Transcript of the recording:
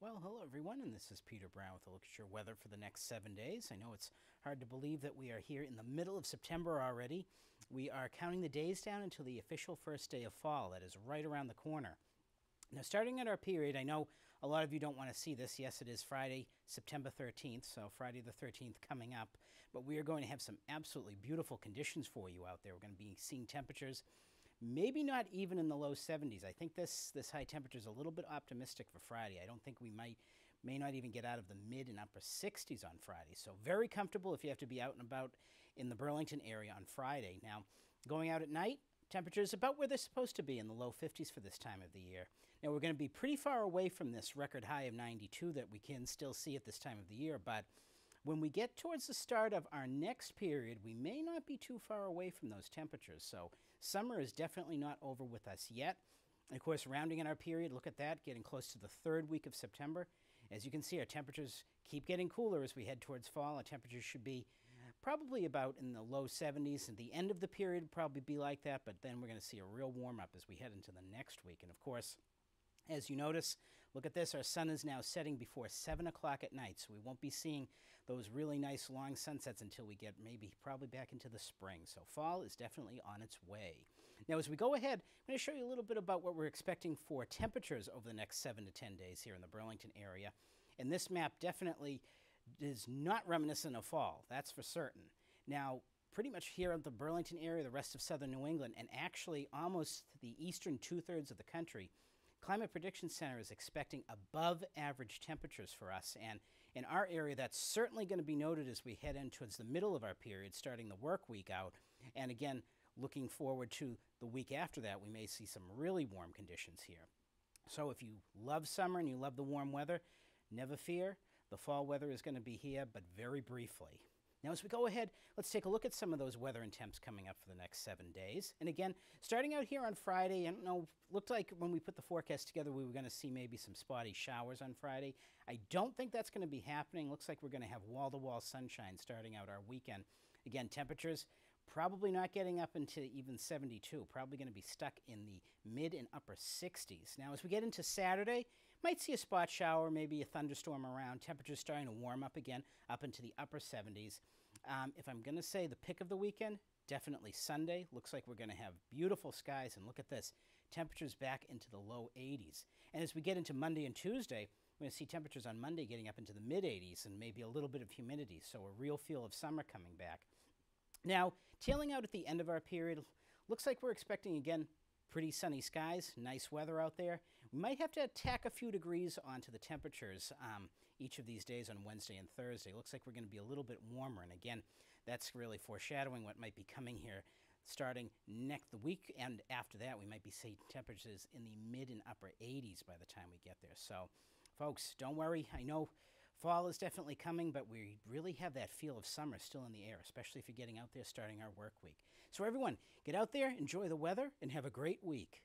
Well, hello everyone, and this is Peter Brown with a look at your weather for the next seven days. I know it's hard to believe that we are here in the middle of September already. We are counting the days down until the official first day of fall. That is right around the corner. Now, starting at our period, I know a lot of you don't want to see this. Yes, it is Friday, September 13th, so Friday the 13th coming up. But we are going to have some absolutely beautiful conditions for you out there. We're going to be seeing temperatures maybe not even in the low 70s. I think this this high temperature is a little bit optimistic for Friday. I don't think we might may not even get out of the mid and upper 60s on Friday. So very comfortable if you have to be out and about in the Burlington area on Friday. Now, going out at night, temperatures about where they're supposed to be in the low 50s for this time of the year. Now, we're going to be pretty far away from this record high of 92 that we can still see at this time of the year, but when we get towards the start of our next period, we may not be too far away from those temperatures. So summer is definitely not over with us yet. And of course, rounding in our period, look at that, getting close to the third week of September. As you can see, our temperatures keep getting cooler as we head towards fall. Our temperatures should be probably about in the low 70s. At the end of the period, probably be like that, but then we're going to see a real warm up as we head into the next week. And of course, as you notice, look at this, our sun is now setting before 7 o'clock at night, so we won't be seeing those really nice long sunsets until we get maybe probably back into the spring. So fall is definitely on its way. Now as we go ahead, I'm going to show you a little bit about what we're expecting for temperatures over the next 7 to 10 days here in the Burlington area. And this map definitely is not reminiscent of fall, that's for certain. Now, pretty much here in the Burlington area, the rest of southern New England, and actually almost the eastern two-thirds of the country, Climate Prediction Center is expecting above average temperatures for us. And in our area, that's certainly going to be noted as we head in towards the middle of our period, starting the work week out. And again, looking forward to the week after that, we may see some really warm conditions here. So if you love summer and you love the warm weather, never fear. The fall weather is going to be here, but very briefly. Now, as we go ahead, let's take a look at some of those weather and temps coming up for the next seven days. And again, starting out here on Friday, I don't know, looked like when we put the forecast together, we were going to see maybe some spotty showers on Friday. I don't think that's going to be happening. Looks like we're going to have wall to wall sunshine starting out our weekend. Again, temperatures probably not getting up into even 72, probably going to be stuck in the mid and upper 60s. Now, as we get into Saturday, might see a spot shower, maybe a thunderstorm around. Temperatures starting to warm up again, up into the upper 70s. Um, if I'm going to say the pick of the weekend, definitely Sunday. Looks like we're going to have beautiful skies, and look at this. Temperatures back into the low 80s. And as we get into Monday and Tuesday, we're going to see temperatures on Monday getting up into the mid 80s and maybe a little bit of humidity, so a real feel of summer coming back. Now, tailing out at the end of our period, looks like we're expecting again pretty sunny skies, nice weather out there. We might have to tack a few degrees onto the temperatures um, each of these days on Wednesday and Thursday. Looks like we're going to be a little bit warmer, and again, that's really foreshadowing what might be coming here starting next the week and after that we might be seeing temperatures in the mid and upper 80s by the time we get there so folks don't worry i know Fall is definitely coming, but we really have that feel of summer still in the air, especially if you're getting out there starting our work week. So everyone, get out there, enjoy the weather, and have a great week.